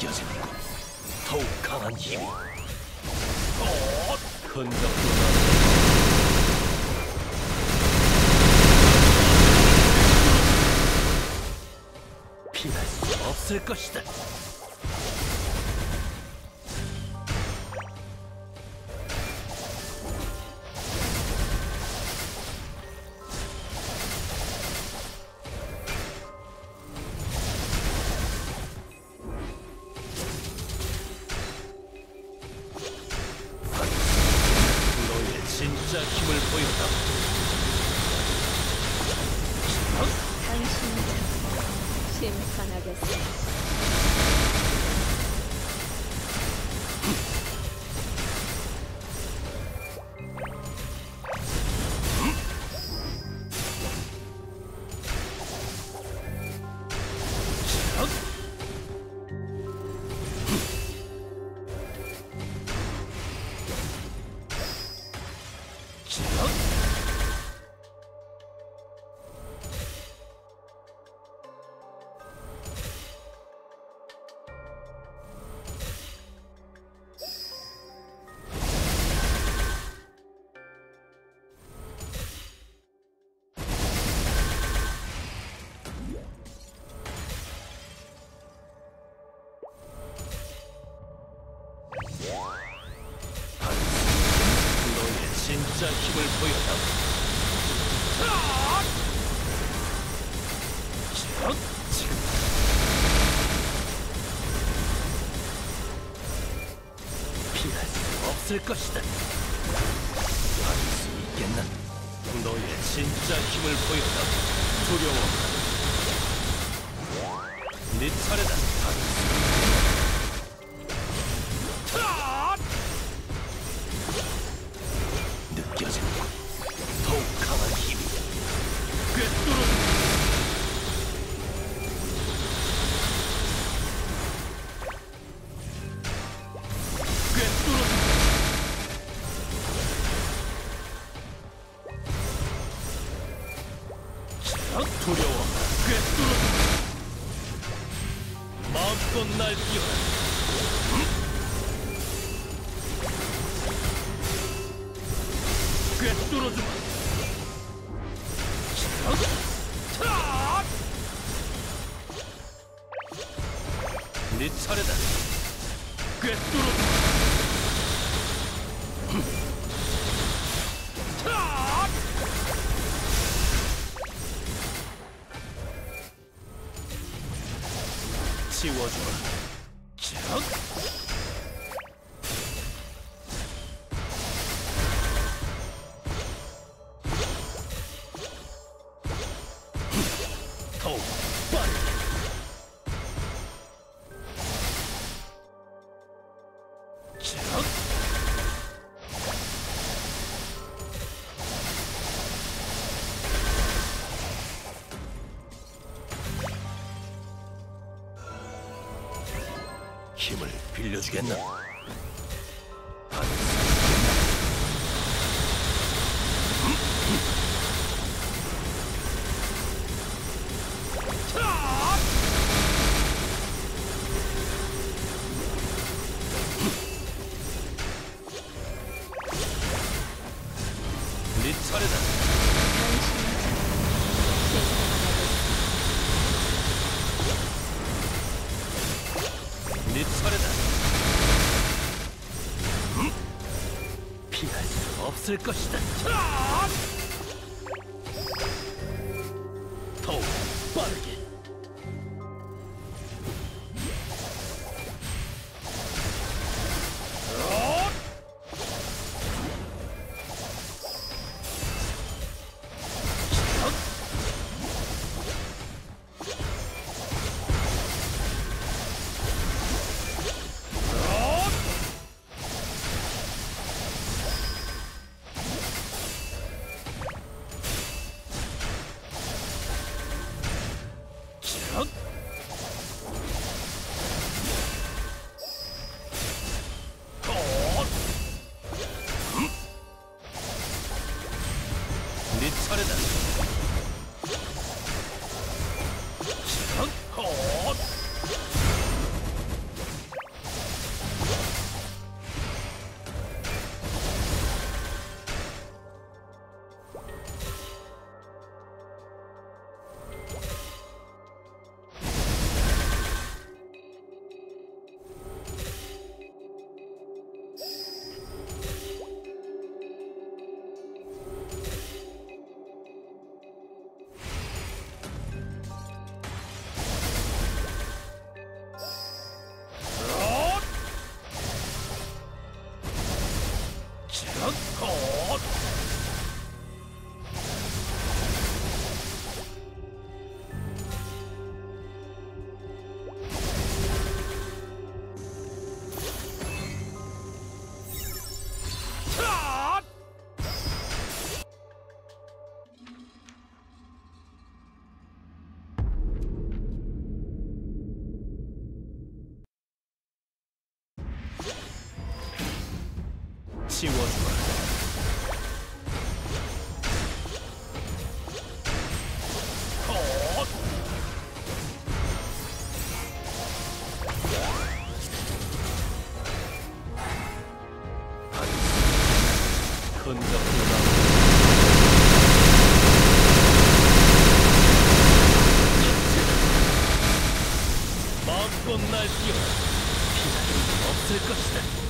느껴지는군. 더욱 강한 힘이. 어, 흔적도 나. 피할 수 없을 것이다. 진짜 힘을 보였다. 지금, 지금. 피할 수 없을 것이다. 할수 있겠나? 너의 진짜 힘을 보였다. 두려워. 네 차례다. 자, 두려워. 꿰뚫어. 마음껏 날 뛰어라. 꿰뚫어주마. 네 차례다. 꿰뚫어주마. see Warzone. 힘을 빌려주겠나? 네 차례다. 通過した。はっ 치워주마. 헛! 건강하다. 마음껏 날뛰어 피할 없을 것이다.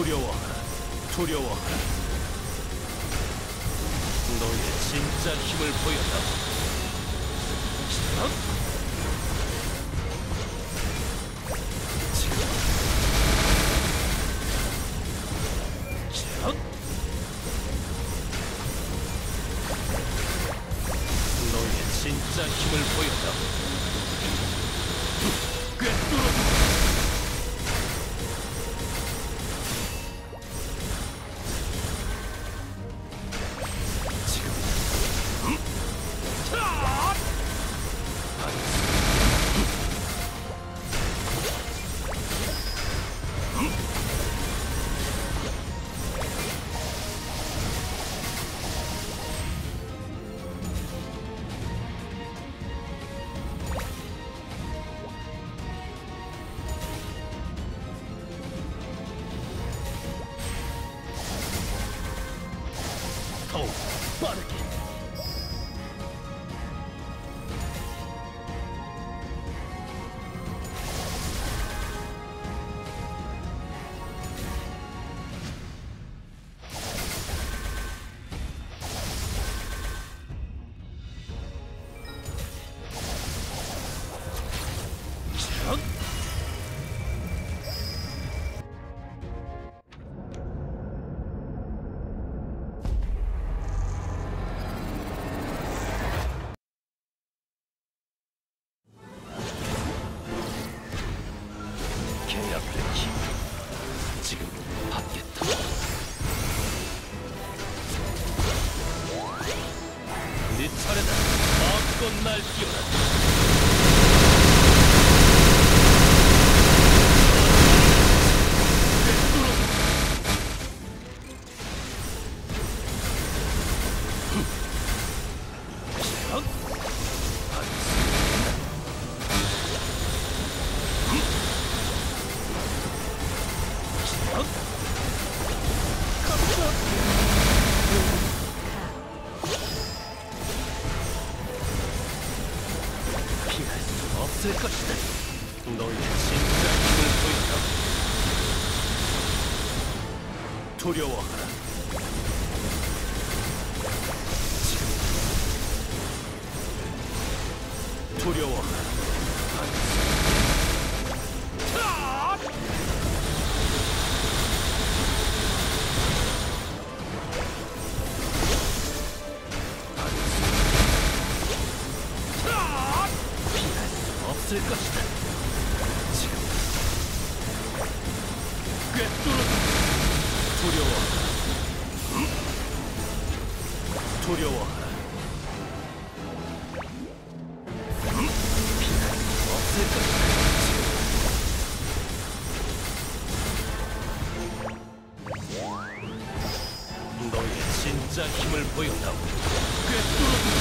두려워하라. 두려워하라. 너의 진짜 힘을 보여라. Spartacus! 지금 받겠다 네 차례다 마음껏 날뛰어라 塗料を払う塗料を追加した 두려워하라. 음? 너의 진짜 힘을 보여다오. 꿰뚫어